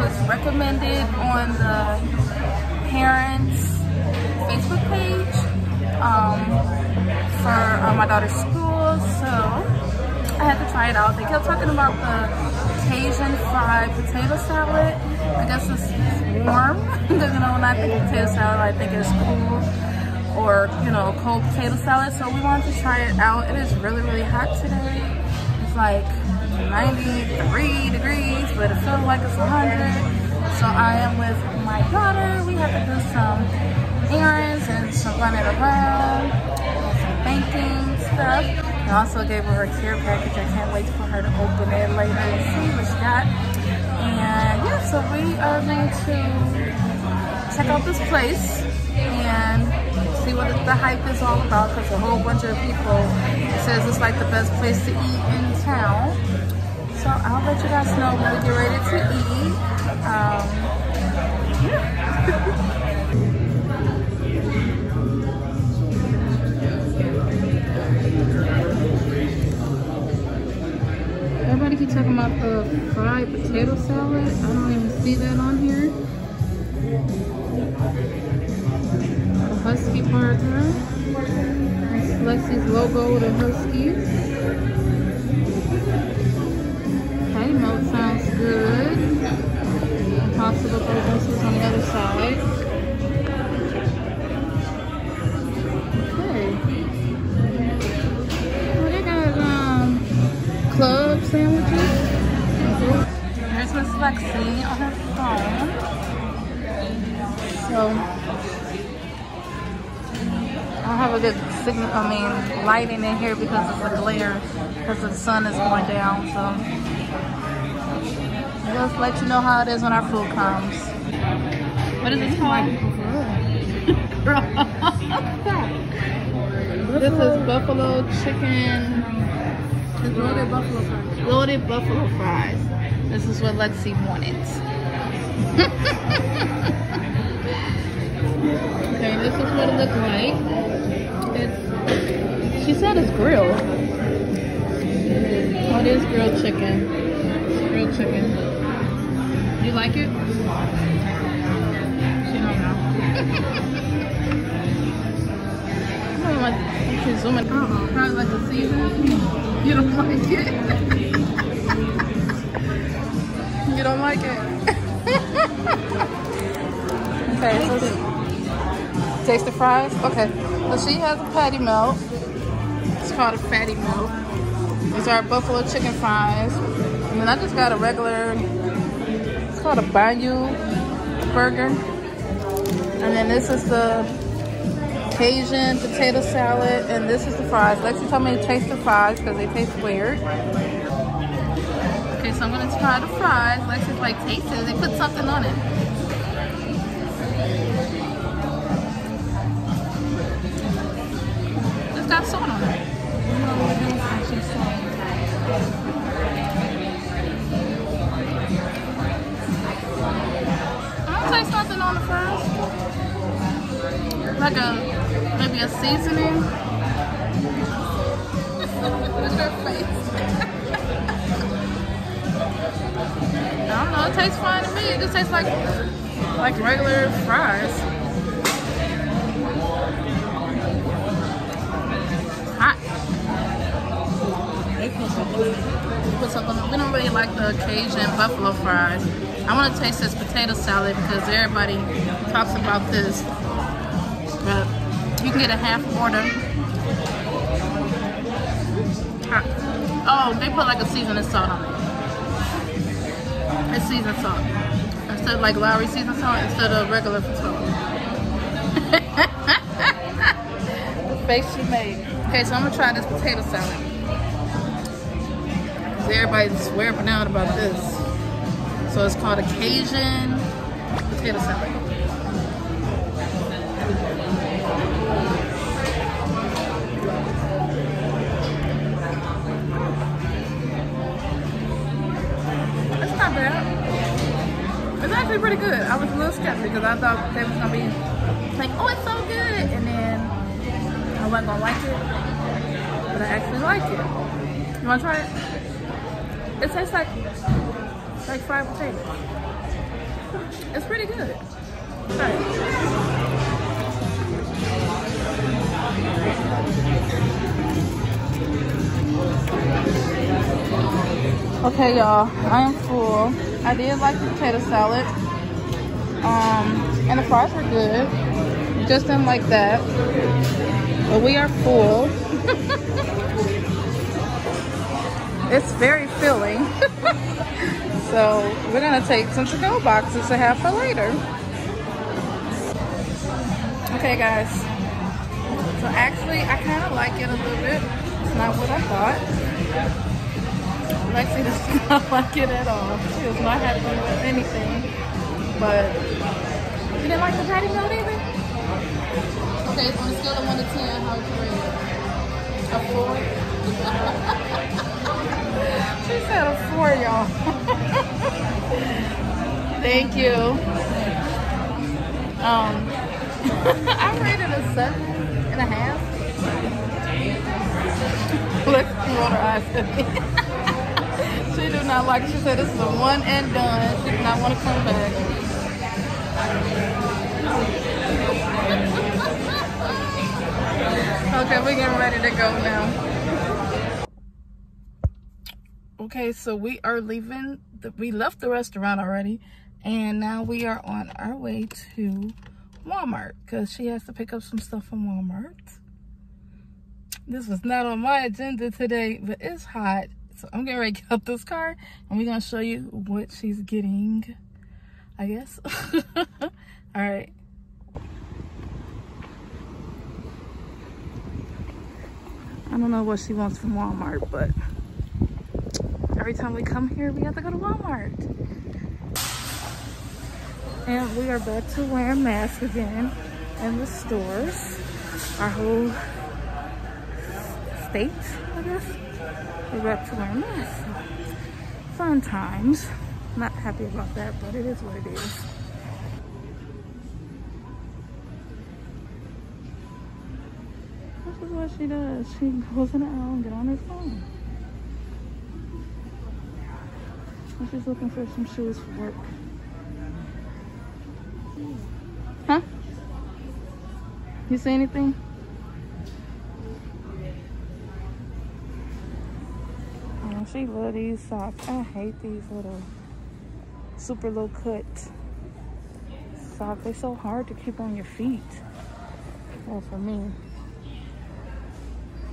was recommended on the parents Facebook page um, for uh, my daughter's school. So I had to try it out. They kept talking about the Cajun fried potato salad. I guess it's warm. you know, when I think of potato salad, I think it's cool or, you know, cold potato salad. So we wanted to try it out. It is really, really hot today. It's like 93 degrees, but it feels like it's 100. So I am with my daughter. We have to do some errands and some running around, some banking stuff. I also gave her a care package. I can't wait for her to open it later and see what she got. And yeah, so we are going to check out this place and see what the hype is all about because a whole bunch of people says it's like the best place to eat in town. So I'll let you guys know when we get ready to eat. Um, Everybody keep talking about the fried potato salad. I don't even see that on is on the other side. Okay. Oh, got um, club sandwiches. Here's Miss Lexi on her phone. So I have a good signal, I mean, lighting in here because it's a glare because the sun is going down. So just let you know how it is when our food comes. What is this called? this is buffalo chicken. It's loaded buffalo fries. Loaded buffalo fries. This is what Lexi wanted. okay, this is what it looks like. It's, she said it's grilled. Oh, it is grilled chicken. It's grilled chicken. You like it? Don't like, she's zooming. I don't know. Probably like the season. You don't like it? you don't like it? okay, so taste the fries? Okay. So she has a patty melt. It's called a fatty melt. These are buffalo chicken fries. And then I just got a regular, it's called a Bayou burger. And then this is the Cajun potato salad, and this is the fries. Lexi told me to taste the fries because they taste weird. Okay, so I'm gonna try the fries. Lexi's like, taste it. They put something on it. It's got salt on it. Like a, maybe a seasoning. Look at her face. I don't know, it tastes fine to me. It just tastes like like regular fries. Hot. They put some Put something. We don't really like the Cajun buffalo fries. I want to taste this potato salad because everybody talks about this. But you can get a half order. Oh, they put like a seasoning salt on it. It's seasoned salt. Instead of like Lawry seasoned salt, instead of regular salt. face she made. Okay, so I'm gonna try this potato salad. Cause everybody's swearing out about this. So it's called a Cajun potato salad. Actually pretty good. I was a little skeptical because I thought they was gonna be like, oh, it's so good, and then I wasn't gonna like it, but I actually like it. You wanna try it? It tastes like like fried potatoes. It's pretty good. Right. Okay, y'all, I am full. I did like the potato salad. Um, and the fries were good. Just didn't like that. But we are full. it's very filling. so we're gonna take some to-go boxes to have for later. Okay, guys. So actually, I kind of like it a little bit. It's not what I thought. Lexi does not like it at all. She was not happy with anything. But you didn't like the patty melt either? Okay, so on a scale of 1 to 10, how would you rate it? A 4? she said a 4, y'all. Thank you. Um, I rated a 7 and a half. Lexi rolled her eyes at me. She do not like it. She said this is a one and done. She did not want to come back. okay, we're getting ready to go now. Okay, so we are leaving. The, we left the restaurant already. And now we are on our way to Walmart. Because she has to pick up some stuff from Walmart. This was not on my agenda today, but it's hot so I'm getting ready to get out this car and we're gonna show you what she's getting, I guess. All right. I don't know what she wants from Walmart, but every time we come here, we have to go to Walmart. And we are back to wearing masks again in the stores. Our whole state, I guess we're back to wearing masks. Fun times. Not happy about that, but it is what it is. This is what she does. She goes in the aisle and get on her phone. And she's looking for some shoes for work. Huh? You see anything? She love these socks. I hate these little super low cut socks. They're so hard to keep on your feet. Well, for me,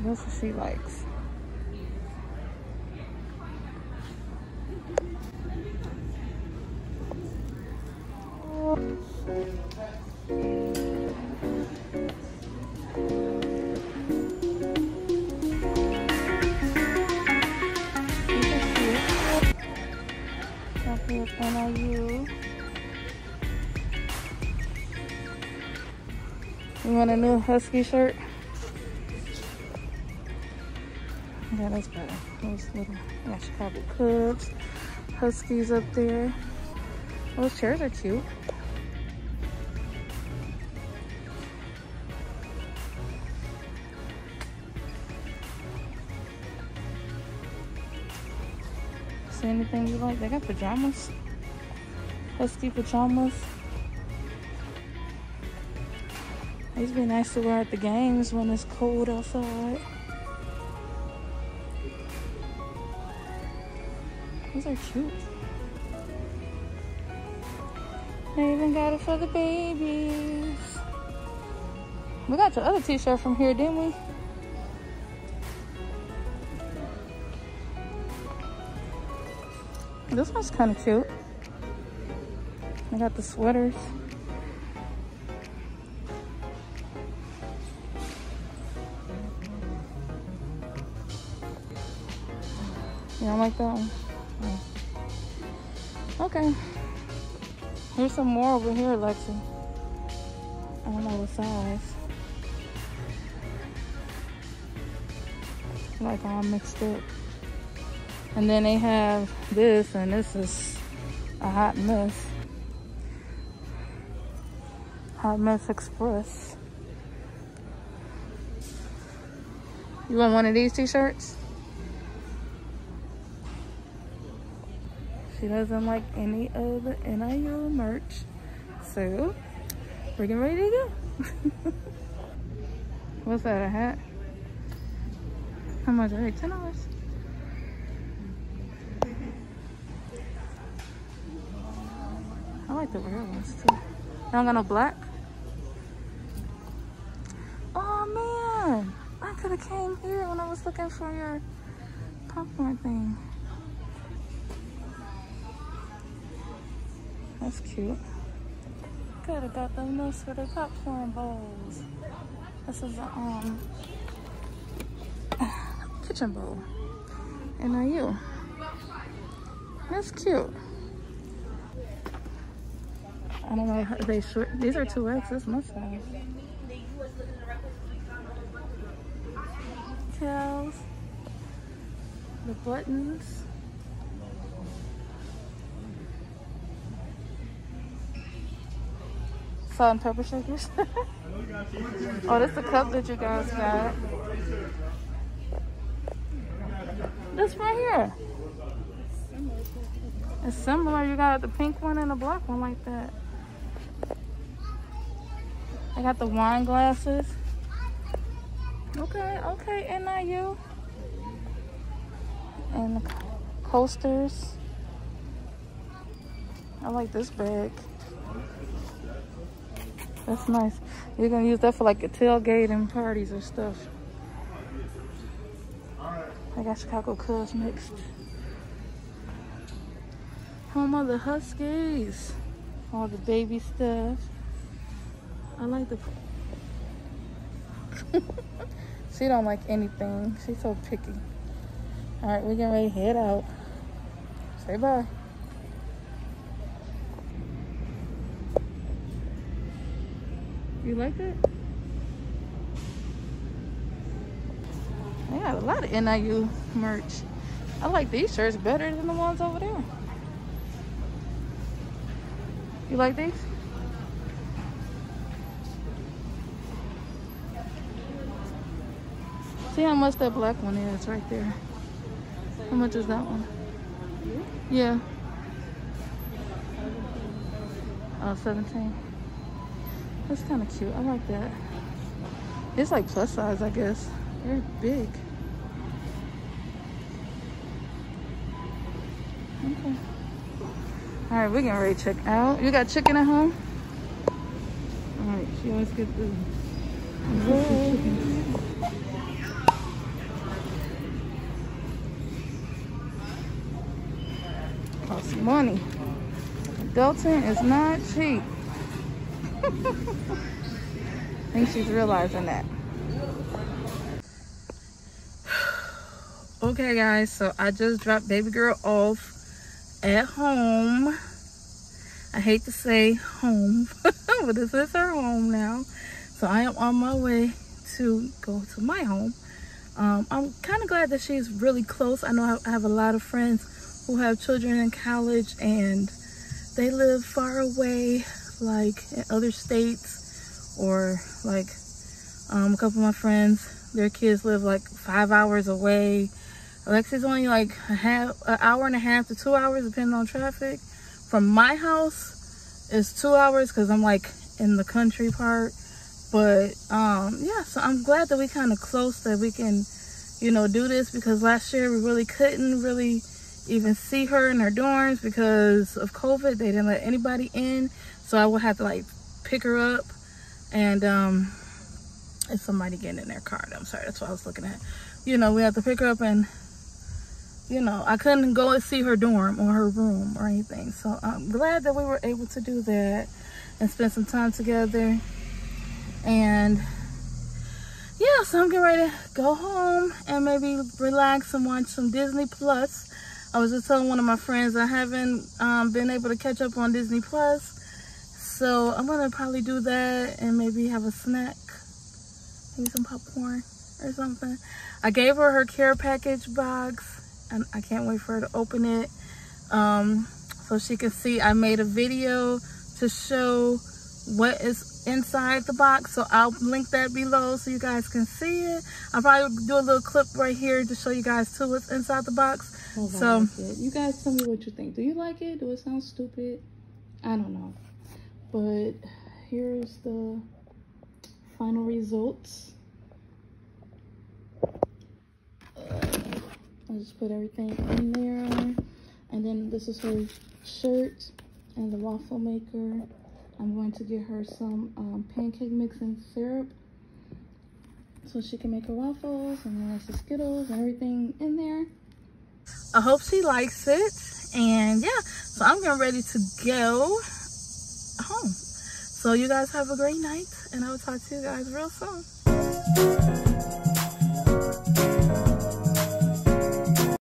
that's what she likes. NIU. You want a new Husky shirt? Yeah, that's better. Those little, yeah, Chicago Cubs, Huskies up there. Those chairs are cute. See anything you like? They got pajamas. Husky pajamas. These be nice to wear at the games when it's cold outside. These are cute. They even got it for the babies. We got your other t-shirt from here, didn't we? This one's kind of cute. I got the sweaters. You don't like that one? Oh. Okay. Here's some more over here, Lexi. I don't know what size. Like all mixed up. And then they have this, and this is a hot mess. Hot Express. You want one of these t-shirts? She doesn't like any of the NIU merch. So we're getting ready to go. What's that, a hat? How much are they? Ten dollars. I like the real ones too. You don't got no black? Man, I could have came here when I was looking for your popcorn thing. That's cute. Could have got them those for the popcorn bowls. This is a um kitchen bowl. And are you? That's cute. I don't know they short. These are two X. This my. Tails. The buttons. Salt and pepper shakers. oh, this is the cup that you guys got. This right here. It's similar. You got the pink one and the black one like that. I got the wine glasses. Okay, okay, NIU. And the coasters. I like this bag. That's nice. You're gonna use that for like a tailgate and parties or stuff. I got Chicago Cubs mixed. Home of the Huskies. All the baby stuff. I like the... she don't like anything. She's so picky. All right, we're getting ready to head out. Say bye. You like it? They got a lot of NIU merch. I like these shirts better than the ones over there. You like these? See how much that black one is right there. How much is that one? Yeah. Oh, 17. That's kind of cute. I like that. It's like plus size, I guess. They're big. Okay. All right, we're getting ready to check out. You got chicken at home? All right, she always gets the Costs money. Dalton is not cheap. I think she's realizing that. Okay guys, so I just dropped baby girl off at home. I hate to say home, but this is her home now. So I am on my way to go to my home. Um, I'm kind of glad that she's really close. I know I have a lot of friends who have children in college and they live far away like in other states or like um, a couple of my friends, their kids live like five hours away. Alexi's only like a half, an hour and a half to two hours depending on traffic. From my house it's two hours because I'm like in the country part. But um, yeah, so I'm glad that we kind of close that we can, you know, do this because last year we really couldn't really even see her in her dorms because of COVID. They didn't let anybody in. So I would have to like pick her up and um, it's somebody getting in their car. I'm sorry, that's what I was looking at. You know, we have to pick her up and, you know, I couldn't go and see her dorm or her room or anything. So I'm glad that we were able to do that and spend some time together. And yeah, so I'm getting ready to go home and maybe relax and watch some Disney Plus. I was just telling one of my friends I haven't um, been able to catch up on Disney Plus. So I'm gonna probably do that and maybe have a snack. Maybe some popcorn or something. I gave her her care package box and i can't wait for her to open it um, so she can see. I made a video to show what is inside the box so i'll link that below so you guys can see it. I'll probably do a little clip right here to show you guys too what's inside the box So- like it. you guys tell me what you think. Do you like it? Do it sound stupid? I don't know. But here's the final results. Uh, I just put everything in there. And then this is her shirt and the waffle maker. I'm going to get her some um, pancake mix and syrup so she can make her waffles and then the Skittles and everything in there. I hope she likes it. And yeah, so I'm getting ready to go home. So you guys have a great night and I will talk to you guys real soon.